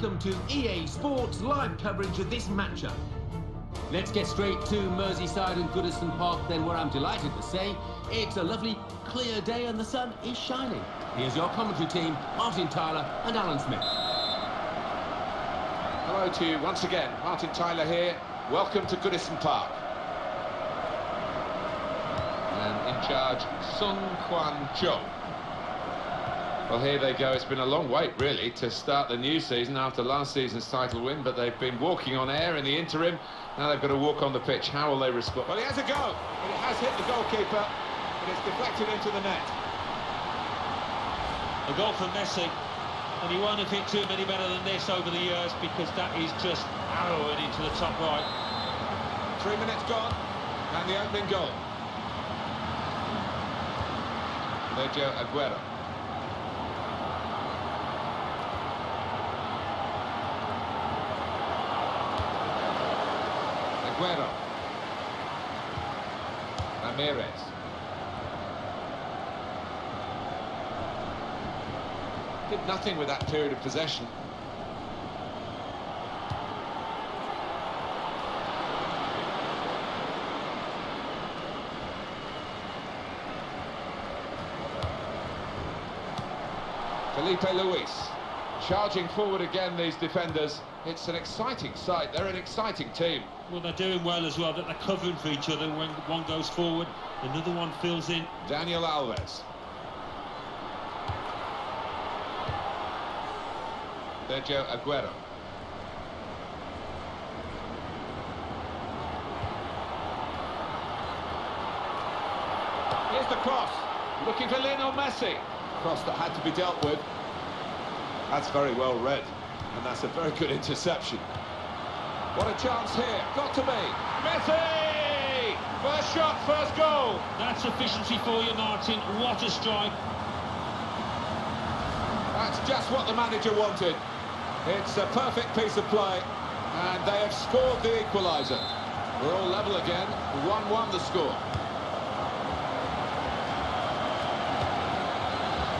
Welcome to EA Sports live coverage of this matchup. Let's get straight to Merseyside and Goodison Park then where I'm delighted to say it's a lovely clear day and the sun is shining. Here's your commentary team, Martin Tyler and Alan Smith. Hello to you once again. Martin Tyler here. Welcome to Goodison Park. And in charge, Sun Quan Cho. Well, here they go. It's been a long wait, really, to start the new season after last season's title win, but they've been walking on air in the interim. Now they've got to walk on the pitch. How will they respond? Well, he has a go, but it has hit the goalkeeper, but it's deflected into the net. A goal for Messi, and he won't have hit too many better than this over the years because that is just arrowing into the top right. Three minutes gone, and the opening goal. Sergio Aguero. Aguero. Ramirez. Did nothing with that period of possession. Filipe Luis charging forward again, these defenders. It's an exciting sight. They're an exciting team. Well, they're doing well as well, that they're covering for each other. When one goes forward, another one fills in. Daniel Alves. Sergio Aguero. Here's the cross. Looking for Lionel Messi. Cross that had to be dealt with. That's very well read. And that's a very good interception. What a chance here. Got to be. Messi! First shot, first goal. That's efficiency for you, Martin. What a strike. That's just what the manager wanted. It's a perfect piece of play, and they have scored the equaliser. We're all level again, 1-1 the score.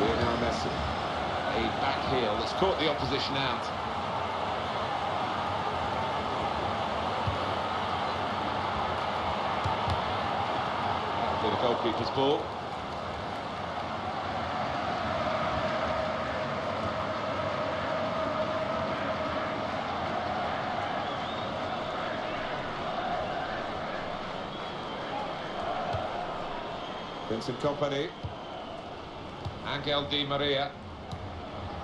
Lionel Messi, a back heel that's caught the opposition out. That'll be the goalkeeper's ball. Vincent Kompany. Angel Di Maria.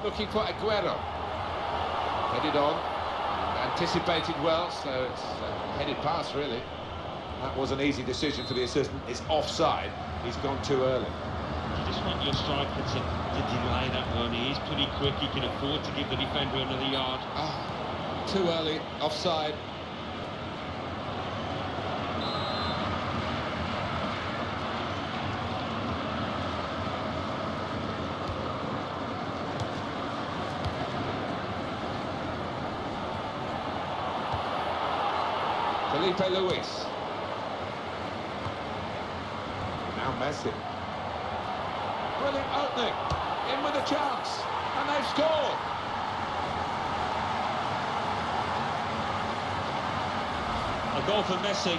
Looking for Aguero. Headed on. Anticipated well, so it's a headed pass, really. That was an easy decision for the assistant. It's offside. He's gone too early. You just want your striker to, to delay that one. He's pretty quick. He can afford to give the defender another yard. Ah, too early. Offside. Filipe Luis. Now Messi. Brilliant opening. In with a chance. And they've scored. A goal for Messi,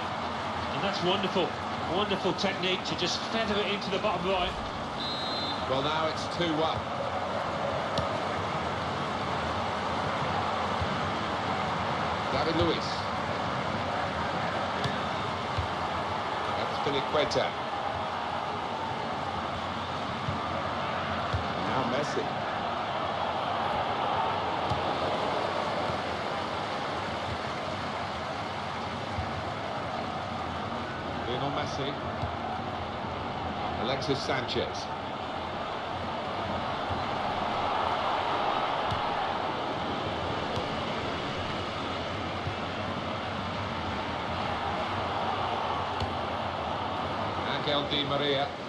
and that's wonderful. Wonderful technique to just feather it into the bottom right. Well, now it's 2-1. David Luiz. That's Filiqueta. Messi. Lionel Messi. Alexis Sanchez. Angel Di Maria.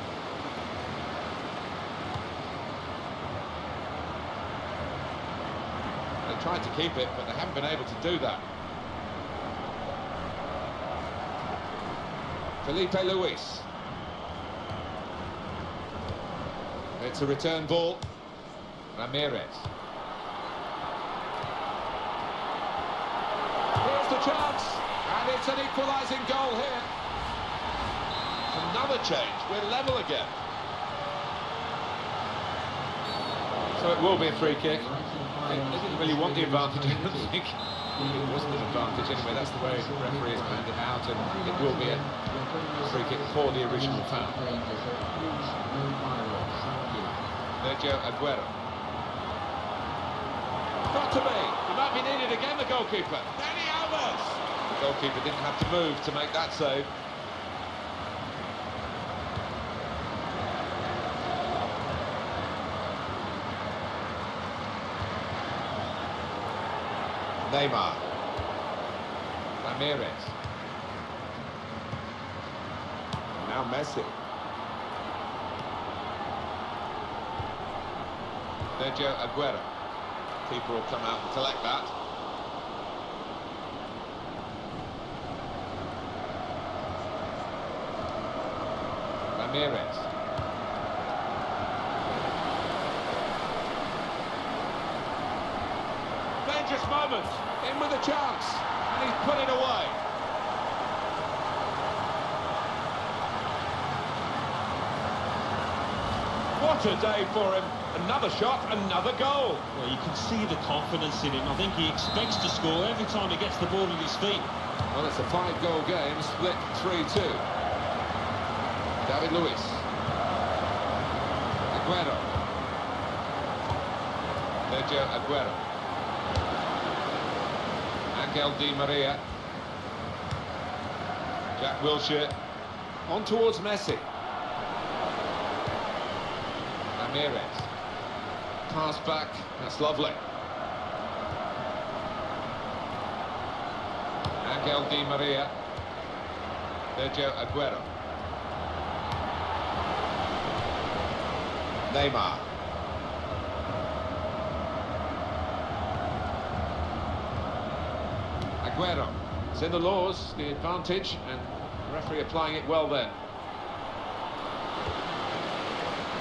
Tried to keep it, but they haven't been able to do that. Filipe Luis. It's a return ball. Ramirez. Here's the chance, and it's an equalising goal here. Another change, we're level again. So it will be a free kick. They didn't really want the advantage, I don't think. It wasn't an advantage anyway, that's the way the referee has planned it out, and it will be a free kick for the original foul. Sergio Aguero. Got to be. He might be needed again, the goalkeeper. Dani Alves. The goalkeeper didn't have to move to make that save. Neymar. Ramirez. Now Messi. Sergio Aguero. Keeper will come out and collect that. Ramirez. Dangerous moment. In with a chance. And he's put it away. What a day for him. Another shot, another goal. Well, you can see the confidence in him. I think he expects to score every time he gets the ball at his feet. Well, it's a five-goal game, split 3-2. David Luiz. Aguero. Sergio Aguero. Angel Di Maria. Jack Wilshere. On towards Messi. Ramirez. Pass back, that's lovely. Angel Di Maria. Sergio Aguero. Neymar. Aguero. It's in the laws, the advantage, and the referee applying it well then.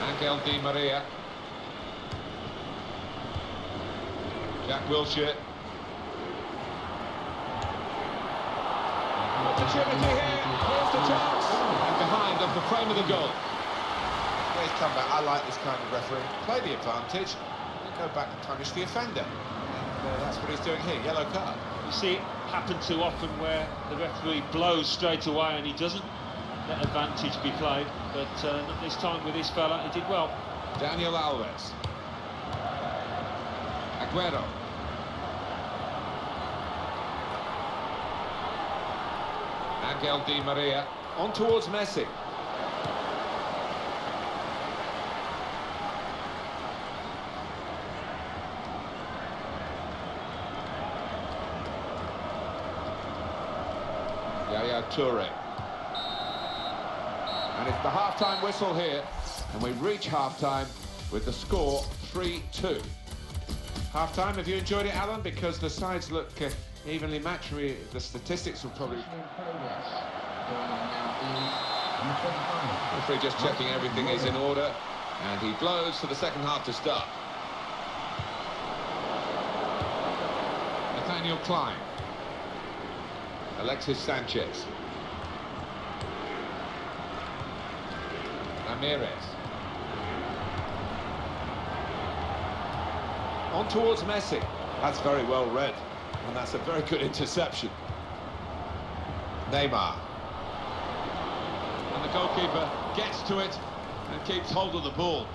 Angel Di Maria. Jack Wilshere. Opportunity here. Here's the chance. And behind of the frame of the goal. He's come back. I like this kind of referee. Play the advantage go back and punish the offender. And uh, that's what he's doing here. Yellow card. You see it happen too often where the referee blows straight away and he doesn't let advantage be played. But uh, not this time with this fella, he did well. Daniel Alves. Aguero. Angel Di Maria. On towards Messi. Yaya Toure. And it's the half-time whistle here, and we reach half-time with the score 3-2. Half-time, have you enjoyed it, Alan? Because the sides look uh, evenly matched. We, the statistics will probably... Referee just checking everything is in order, and he blows for the second half to start. Nathaniel Clyne. Alexis Sanchez. Ramirez. On towards Messi. That's very well read. And that's a very good interception. Neymar. And the goalkeeper gets to it and keeps hold of the ball.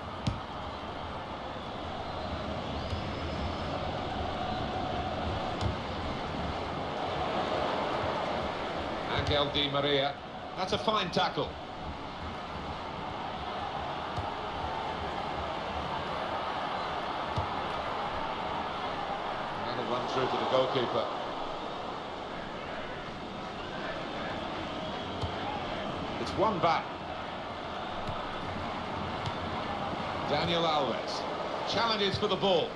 Angel Di Maria. That's a fine tackle. And run through to the goalkeeper. It's one back. Daniel Alves challenges for the ball.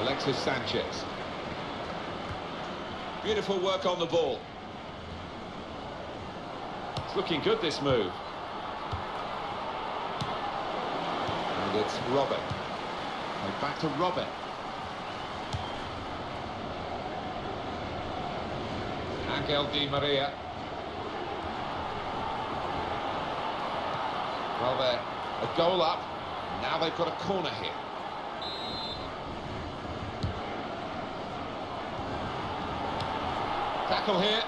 Alexis Sanchez. Beautiful work on the ball. It's looking good, this move. And it's Robert. Back to Robert. Angel Di Maria. Well, they're a goal up. Now they've got a corner here. Tackle here.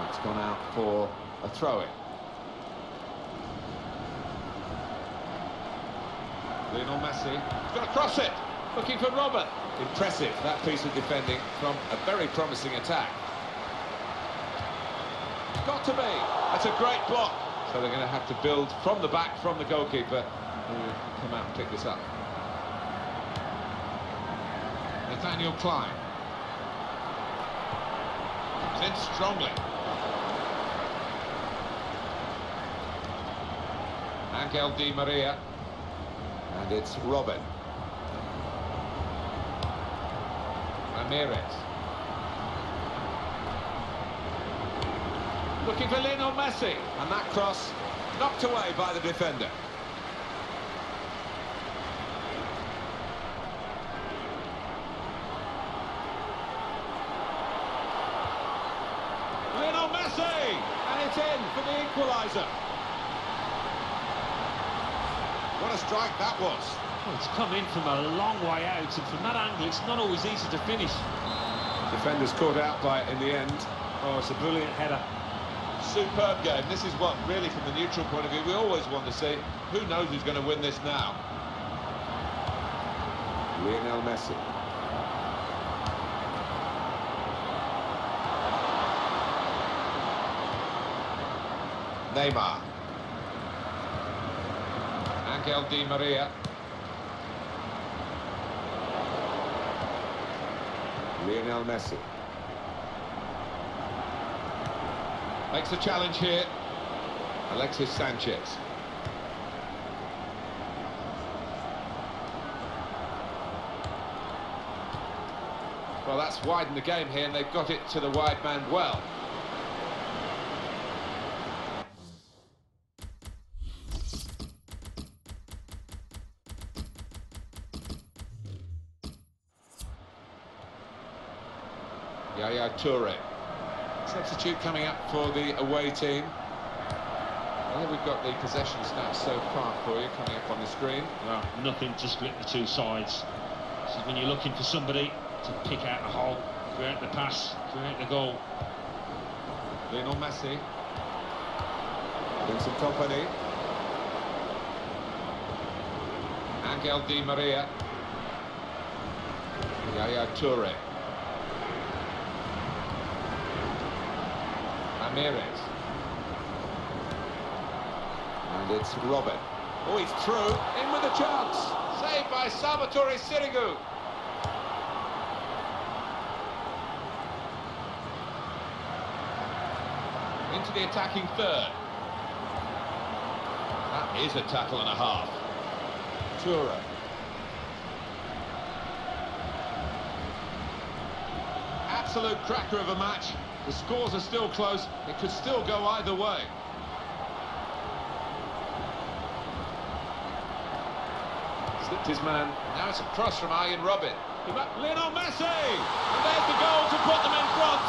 That's gone out for a throw-in. Lionel Messi. He's going to cross it. Looking for Robert. Impressive, that piece of defending from a very promising attack. Got to be. That's a great block. So they're going to have to build from the back, from the goalkeeper, who come out and pick this up. Nathaniel Clyne. Comes in strongly. Angel Di Maria. And it's Robben. Ramirez. Looking for Lionel Messi. And that cross knocked away by the defender. Lionel Messi! It's in for the equaliser. What a strike that was. Well, it's come in from a long way out, and from that angle, it's not always easy to finish. Defenders caught out by it in the end. Oh, it's a brilliant header. Superb game. This is what, really, from the neutral point of view, we always want to see. Who knows who's going to win this now? Lionel Messi. Neymar. Angel Di Maria. Lionel Messi. Makes a challenge here. Alexis Sanchez. Well, that's widened the game here, and they've got it to the wide man well. Yaya Toure. Substitute coming up for the away team. Well, we've got the possession stats so far for you coming up on the screen. Well, nothing to split the two sides. This is when you're looking for somebody to pick out a hole, create the pass, create the goal. Lionel Messi. Vincent Kompany. Angel Di Maria. Yaya Toure. Ramirez. And it's Robben. Oh, he's through. In with a chance. Saved by Salvatore Sirigu. Into the attacking third. That is a tackle and a half. Tura. Absolute cracker of a match. The scores are still close. It could still go either way. Slipped his man. Now it's a cross from Arjen Robben. Lionel Messi! And there's the goal to put them in front.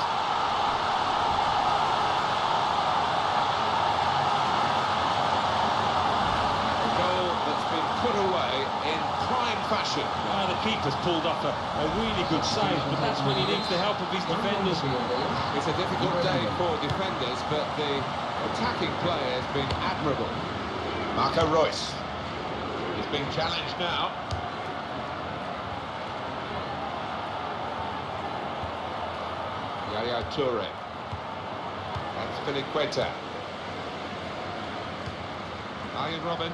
A goal that's been put away in prime fashion. Well, the keeper's pulled off a, a really good save, but that's when he needs the help of his defenders. It's a difficult day for defenders, but the attacking play has been admirable. Marco Reus. is being challenged now. Yaya Toure. That's Filiqueta. Arjen Robben.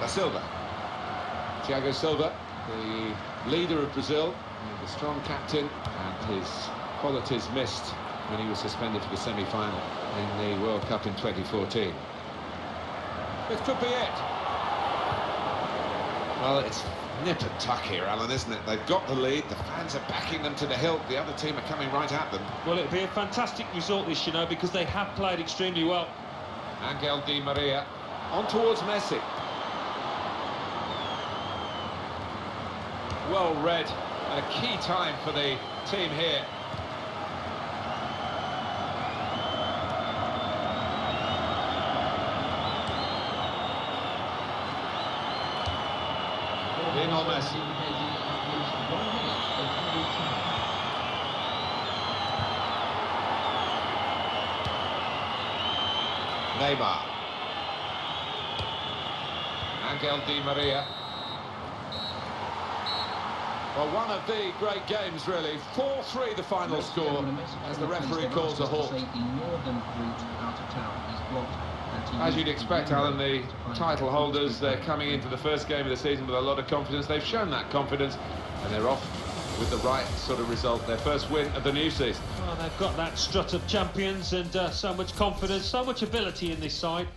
Da Silva. Thiago Silva, the leader of Brazil, the strong captain, and his qualities missed when he was suspended for the semi-final in the World Cup in 2014. This could be it. Well, it's nip and tuck here, Alan, isn't it? They've got the lead, the fans are backing them to the hilt, the other team are coming right at them. Well, it'd be a fantastic result this, you know, because they have played extremely well. Angel Di Maria on towards Messi. Well read, and a key time for the team here. Lionel Messi. Neymar. Angel Di Maria. Well, one of the great games, really. 4-3 the final score, as the referee calls a halt. As you'd expect, Alan, the title holders, they're coming into the first game of the season with a lot of confidence. They've shown that confidence, and they're off with the right sort of result. Their first win of the new season. Well, they've got that strut of champions and uh, so much confidence, so much ability in this side.